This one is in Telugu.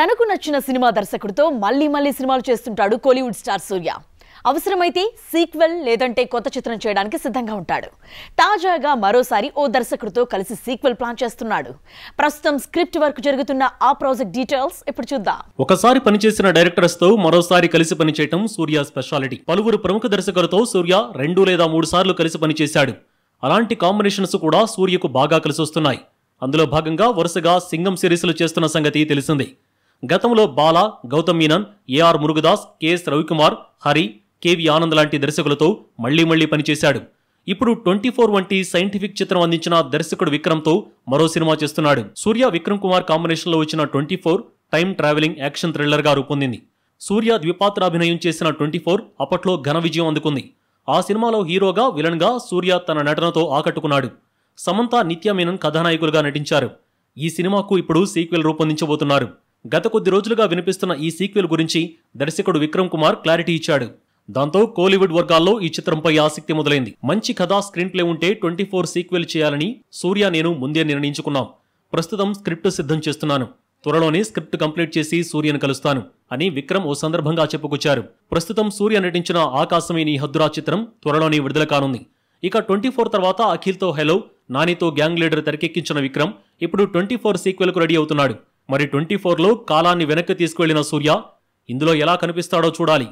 తనకు నచ్చిన సినిమా దర్శకుడితో మళ్ళీ మళ్ళీ సినిమాలు చేస్తుంటాడు కోలీవుడ్ స్టార్ సూర్య. అవసరమైతే సీక్వెల్ లేదంటే కొత్త చిత్రం చేయడానికి సిద్ధంగా ఉంటాడు. తాజాగా మరోసారి ఓ దర్శకుడితో కలిసి సీక్వెల్ ప్లాన్ చేస్తున్నాడు. ప్రస్తుతం స్క్రిప్ట్ వర్క్ జరుగుతున్న ఆ ప్రాజెక్ట్ డీటెయిల్స్ ఇప్పుడు చూద్దాం. ఒకసారి పనిచేసిన డైరెక్టర్స్తో మరోసారి కలిసి పనిచేయటం సూర్య స్పెషాలిటీ. పలువురు ప్రముఖ దర్శకులతో సూర్య రెండు లేదా మూడు సార్లు కలిసి పనిచేశాడు. అలాంటి కాంబినేషన్స్ కూడా సూర్యకు బాగా కలిసొస్తున్నాయి. అందులో భాగంగా వరుసగా సింగం సిరీస్లు చేస్తున్న సంగతి తెలిసిందే. గతంలో Bala Gautham Menon AR Murugadoss KS Ravikumar Hari KV Anand లాంటి దర్శకులతో మళ్ళీ మళ్ళీ పనిచేశాడు. ఇప్పుడు ట్వంటీ ఫోర్ వంటి సైంటిఫిక్ చిత్రం అందించిన దర్శకుడు విక్రమ్తో మరో సినిమా చేస్తున్నాడు. సూర్య విక్రమ్ కుమార్ కాంబినేషన్లో వచ్చిన twenty four time travelling action థ్రిల్లర్గా రూపొందింది. సూర్య ద్విపాత్ర అభినయం చేసిన ట్వంటీ ఫోర్ అప్పట్లో ఘన విజయం అందుకుంది. ఆ సినిమాలో హీరోగా విలన్గా సూర్య తన నటనతో ఆకట్టుకున్నాడు. సమంత నిత్య మీనన్ కథానాయకులుగా నటించారు. ఈ సినిమాకు ఇప్పుడు సీక్వెల్ రూపొందించబోతున్నారు. గత కొద్ది రోజులుగా వినిపిస్తున్న ఈ సీక్వెల్ గురించి దర్శకుడు విక్రమ్ కుమార్ క్లారిటీ ఇచ్చాడు. దాంతో కోలీవుడ్ వర్గాల్లో ఈ చిత్రంపై ఆసక్తి మొదలైంది. మంచి కథా స్క్రీన్ ప్లే ఉంటే ట్వంటీ ఫోర్ సీక్వెల్ చేయాలని సూర్య నేను ముందే నిర్ణయించుకున్నాం. ప్రస్తుతం స్క్రిప్ట్ సిద్ధం చేస్తున్నాను. త్వరలోనే స్క్రిప్ట్ కంప్లీట్ చేసి సూర్యను కలుస్తాను అని విక్రమ్ ఓ సందర్భంగా చెప్పుకొచ్చారు. ప్రస్తుతం సూర్య నటించిన ఆకాశమే నీ హద్దురా చిత్రం త్వరలోనే విడుదల కానుంది. ఇక ట్వంటీ ఫోర్ తర్వాత అఖిల్తో హెలో నానితో గ్యాంగ్ లీడర్ తెరకెక్కించిన విక్రమ్ ఇప్పుడు ట్వంటీ ఫోర్ సీక్వెల్కు రెడీ అవుతున్నాడు. మరి ట్వంటీ ఫోర్లో కాలాన్ని వెనక్కి తీసుకువెళ్ళిన సూర్య ఇందులో ఎలా కనిపిస్తాడో చూడాలి.